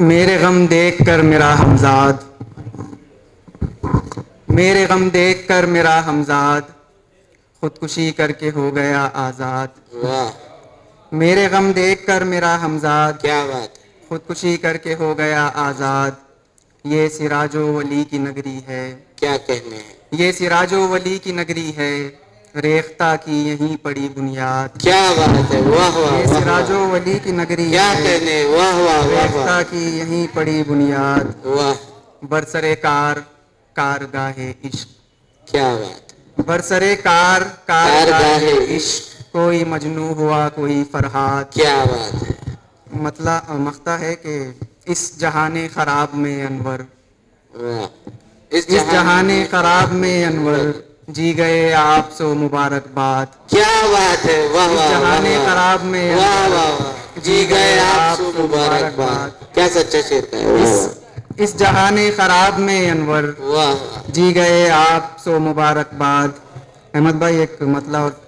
मेरे गम देख कर मेरा हमजाद। मेरे गम देख कर मेरा हमजाद। खुदकुशी करके हो गया आज़ाद। वाह। मेरे गम देख कर मेरा हमजाद। क्या बात खुदकुशी करके हो गया आज़ाद। ये सिराजो वली की नगरी है। क्या कहने हैं? ये सिराजो वली की नगरी है। रेख्ता की यहीं पड़ी बुनियाद। क्या बात है वाह वाह सिराजो वली की नगरी क्या कहने वाह वाह वाह रेख्ता की यहीं पड़ी बुनियाद। वाह। बरसरे कार कारगाहे इश्क। क्या बात। बरसरे कार कारगाहे। इश्क। कोई मजनू हुआ कोई फरहाद। क्या बात है। मतलब मख्ता है कि इस जहाने खराब में अनवर। इस जहाने खराब में अनवर। जी गए आप सो मुबारकबाद। क्या बात है वाह वाह वाह, जहाने। खराब में वाह वाह जी गए आप सो मुबारकबाद। क्या सच्चा शेर है। इस इस जहाने खराब में अनवर। वाह जी गए आप सो मुबारकबाद। अहमद भाई एक मतलब और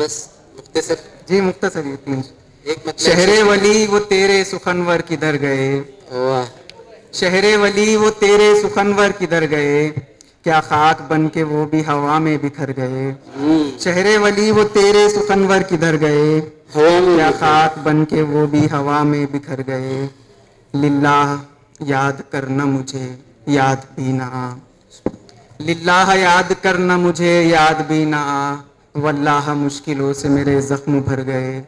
बस मुख्तसर। जी मुख्तसर ये तीन एक मतलब शहरे वली वो तेरे सुखनवर किधर गए? वाह। शहरे वली वो तेरे सुखनवर किधर गए? क्या खाक बन के वो भी हवा में बिखर गए। चेहरे वली वो तेरे सुखनवर किधर गए। क्या खाक बन के वो भी हवा में बिखर गए। लिल्लाह याद करना मुझे याद भी ना। लिल्लाह याद करना मुझे याद भी ना। वल्लाह मुश्किलों से मेरे जख्म भर गए।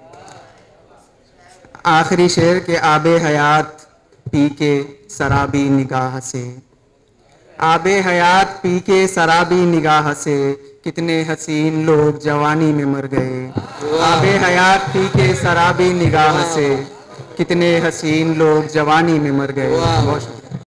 आखिरी शेर के आबे हयात पी के शराबी निगाह से। आबे हयात पी के शराबी निगाह से। कितने हसीन लोग जवानी में मर गए। आबे हयात पी के शराबी निगाह से। कितने हसीन लोग जवानी में मर गए।